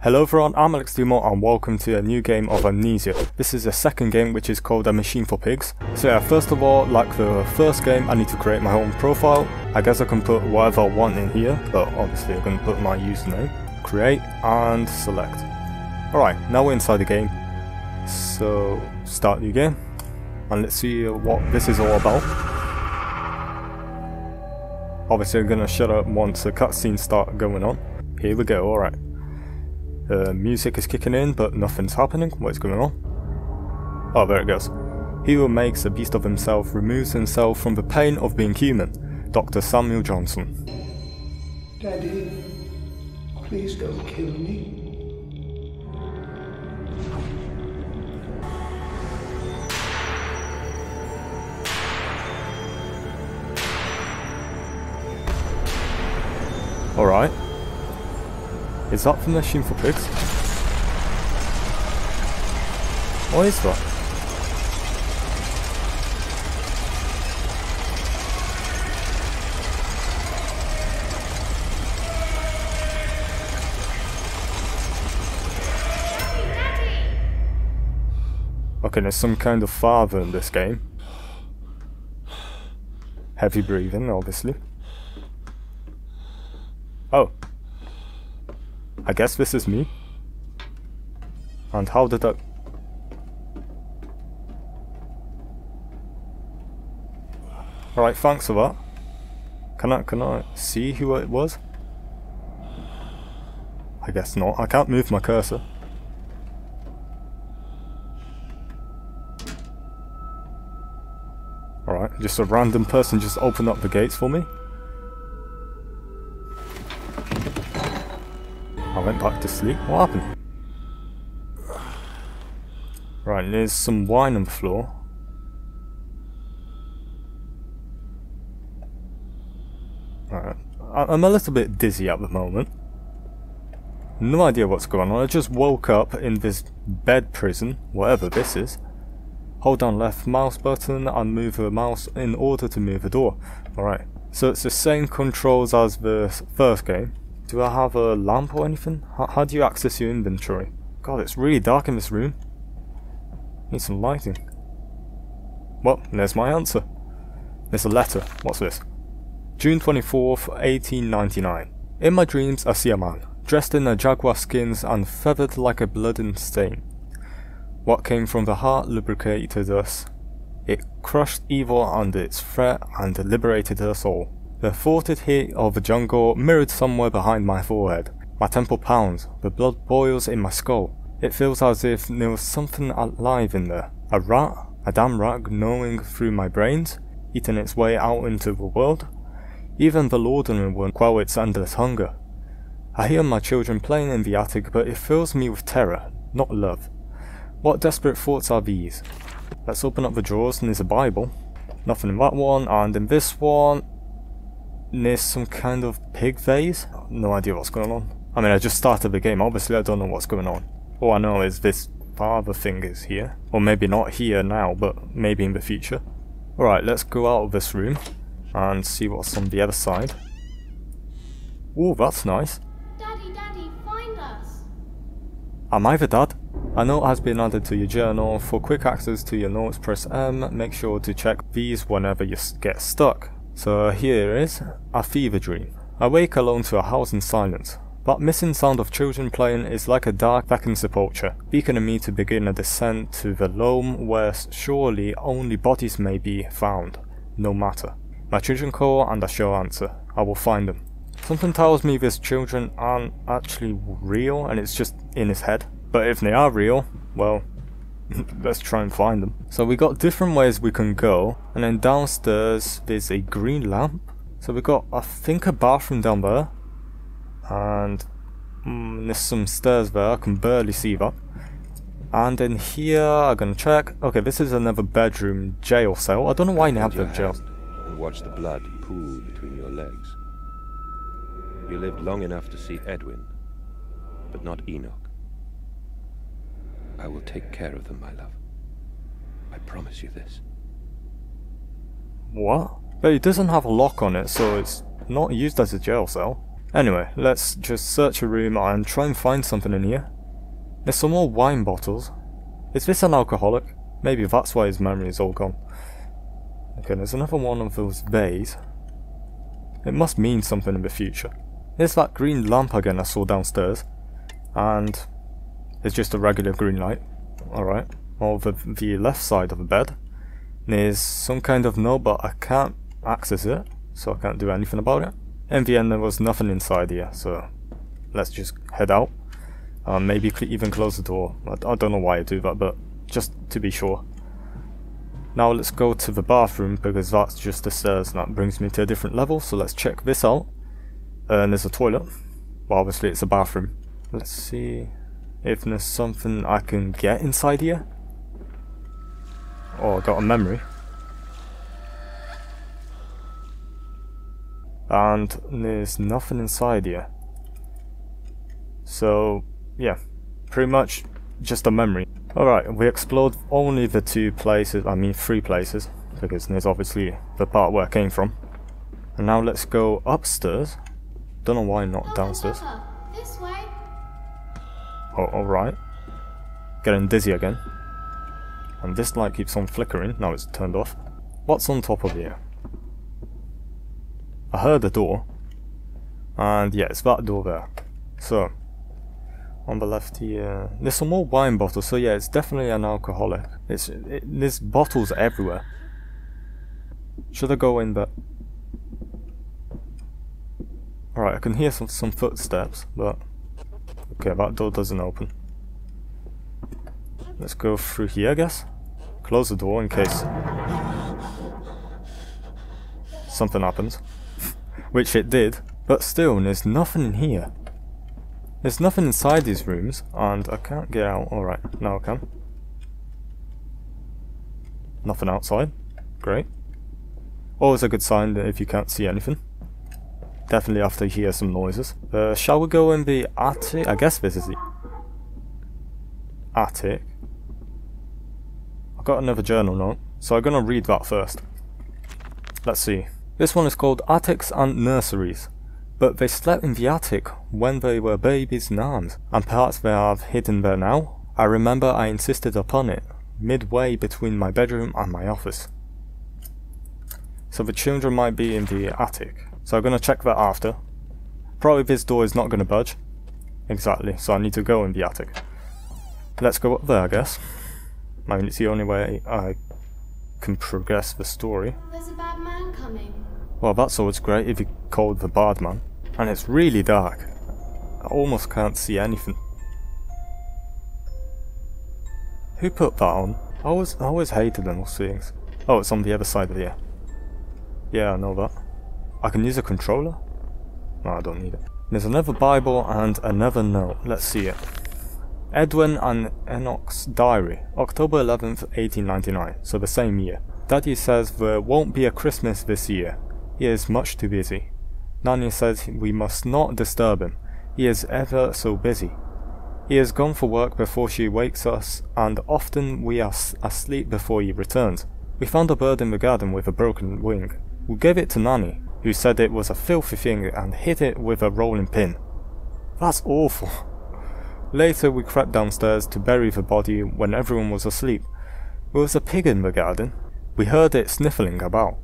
Hello everyone, I'm Alex Deemo and welcome to a new game of Amnesia. This is the second game which is called A Machine for Pigs. So yeah, first of all, like the first game, I need to create my own profile. I guess I can put whatever I want in here, but obviously I'm going to put my username. Create and select. Alright, now we're inside the game. So, start new game. And let's see what this is all about. Obviously I'm going to shut up once the cutscenes start going on. Here we go, alright. The music is kicking in, but nothing's happening. What's going on? Oh, there it goes. He who makes a beast of himself removes himself from the pain of being human. Dr. Samuel Johnson. Daddy, please don't kill me. Alright. Is that from the for Pigs? What is that? Okay, there's some kind of father in this game. Heavy breathing, obviously. Oh. I guess this is me. And how did that... Alright, thanks for that. Can I, can I see who it was? I guess not. I can't move my cursor. Alright, just a random person just opened up the gates for me. Went back to sleep. What happened? Right, there's some wine on the floor. Right, I'm a little bit dizzy at the moment. No idea what's going on. I just woke up in this bed prison, whatever this is. Hold down left mouse button and move the mouse in order to move the door. Alright, so it's the same controls as the first game. Do I have a lamp or anything? How, do you access your inventory? God, it's really dark in this room. Need some lighting. Well, there's my answer. There's a letter. What's this? June 24th, 1899. In my dreams, I see a man, dressed in a jaguar skins and feathered like a blood stain. What came from the heart lubricated us. It crushed evil under its threat and liberated us all. The thwarted heat of the jungle mirrored somewhere behind my forehead. My temple pounds, the blood boils in my skull. It feels as if there was something alive in there. A rat? A damn rat gnawing through my brains? Eating its way out into the world? Even the laudanum won't quell its endless hunger. I hear my children playing in the attic, but it fills me with terror, not love. What desperate thoughts are these? Let's open up the drawers and there's a Bible. Nothing in that one, and in this one, there's some kind of pig vase. No idea what's going on. I mean, I just started the game. Obviously, I don't know what's going on. All I know is this father thing is here. Or maybe not here now, but maybe in the future. Alright, let's go out of this room and see what's on the other side. Oh, that's nice. Daddy, Daddy, find us! Am I the dad? A note has been added to your journal. For quick access to your notes, press M. Make sure to check these whenever you get stuck. So here is a fever dream. I wake alone to a house in silence. That missing sound of children playing is like a dark vacuum sepulchre, beaconing me to begin a descent to the loam where surely only bodies may be found, no matter. My children call and I shall answer. I will find them. Something tells me these children aren't actually real and it's just in his head. But if they are real, well, let's try and find them. So we got different ways we can go, and then downstairs there's a green lamp. So we got, I think, a bathroom down there, and mm, there's some stairs there. I can barely see that. And in here, I'm gonna check. Okay, this is another bedroom jail cell. I don't know why they have the jail. And watch the blood pool between your legs. You lived long enough to see Edwin, but not Enoch. I will take care of them, my love. I promise you this. What? But it doesn't have a lock on it, so it's not used as a jail cell. Anyway, let's just search a room and try and find something in here. There's some more wine bottles. Is this an alcoholic? Maybe that's why his memory is all gone. Okay, there's another one of those vase. It must mean something in the future. There's that green lamp again I saw downstairs. And it's just a regular green light. Alright. Over the left side of the bed. There's some kind of note, but I can't access it. So I can't do anything about it. In the end, there was nothing inside here, so let's just head out. Um, maybe even close the door. I, I don't know why I do that, but just to be sure. Now let's go to the bathroom because that's just the stairs and that brings me to a different level. So let's check this out. And there's a toilet. Well, obviously it's a bathroom. Let's see if there's something I can get inside here. Oh, I got a memory. And there's nothing inside here. So, yeah, pretty much just a memory. Alright, we explored only the two places, I mean three places, because there's obviously the part where I came from. And now let's go upstairs. Don't know why not oh, downstairs. This way. Oh, alright. Getting dizzy again. And this light keeps on flickering, now it's turned off. What's on top of here? I heard a door. And yeah, it's that door there. So, on the left here. There's some more wine bottles, so yeah, it's definitely an alcoholic. It's it, There's bottles everywhere. Should I go in there? Alright, I can hear some, some footsteps, but... Okay, that door doesn't open. Let's go through here, I guess. Close the door in case... Something happens. Which it did, but still, there's nothing in here. There's nothing inside these rooms, and I can't get out. Alright, now I can. Nothing outside. Great. Always a good sign that if you can't see anything. Definitely after you hear some noises. Uh, shall we go in the attic? I guess this is the attic. I've got another journal note, so I'm gonna read that first. Let's see. This one is called Attics and Nurseries but they slept in the attic when they were babies in arms, and perhaps they are hidden there now. I remember I insisted upon it, midway between my bedroom and my office. So the children might be in the attic. So I'm gonna check that after. Probably this door is not gonna budge. Exactly, so I need to go in the attic. Let's go up there, I guess. I mean, it's the only way I can progress the story. There's a bad man coming. Well, that's always great if you called the bad man. And it's really dark. I almost can't see anything. Who put that on? I always, I always hated those things. Oh, it's on the other side of here. Yeah, I know that. I can use a controller? No, I don't need it. There's another Bible and another note. Let's see it. Edwin and Enoch's diary, October 11th, 1899, so the same year. Daddy says there won't be a Christmas this year. He is much too busy. Nanny says we must not disturb him. He is ever so busy. He has gone for work before she wakes us, and often we are asleep before he returns. We found a bird in the garden with a broken wing. We gave it to Nanny, who said it was a filthy thing and hit it with a rolling pin. That's awful. Later we crept downstairs to bury the body when everyone was asleep. There was a pig in the garden. We heard it sniffling about.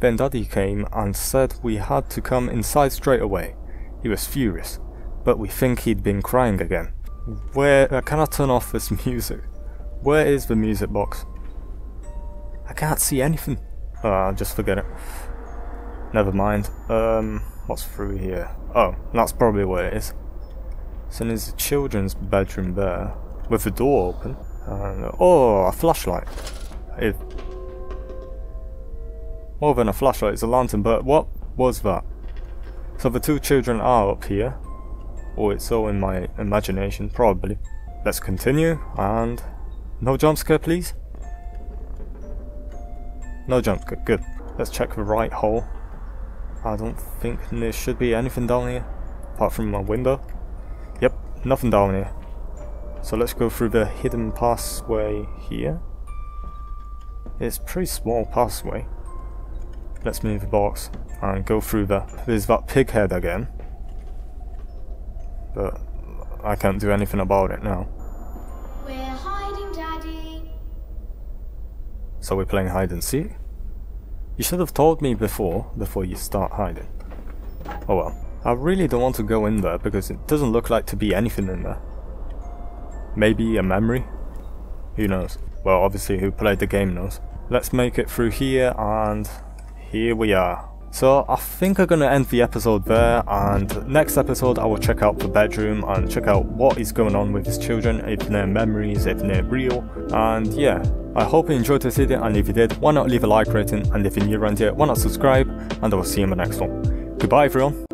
Then Daddy came and said we had to come inside straight away. He was furious, but we think he'd been crying again. Where uh, can I turn off this music? Where is the music box? I can't see anything. Uh, just forget it. Never mind. Um, what's through here? Oh, that's probably where it is. So there's a children's bedroom there, with the door open. Uh, oh, a flashlight. If more than a flashlight, it's a lantern, but what was that? So the two children are up here. Or it's all in my imagination, probably. Let's continue, and... No jump scare, please? No jump scare, good. Let's check the right hole. I don't think there should be anything down here, apart from my window. Yep, nothing down here. So let's go through the hidden passway here. It's a pretty small passway. Let's move the box and go through the... There's that pig head again. but I can't do anything about it now. We're hiding, Daddy. So we're playing hide and seek? You should have told me before, before you start hiding. Oh well. I really don't want to go in there because it doesn't look like to be anything in there. Maybe a memory? Who knows? Well, obviously who played the game knows. Let's make it through here and here we are. So I think I'm gonna end the episode there and next episode I will check out the bedroom and check out what is going on with his children, if they're memories, if they're real. And yeah, I hope you enjoyed this video and if you did, why not leave a like rating and if you're new around here, why not subscribe and I will see you in the next one. Goodbye everyone.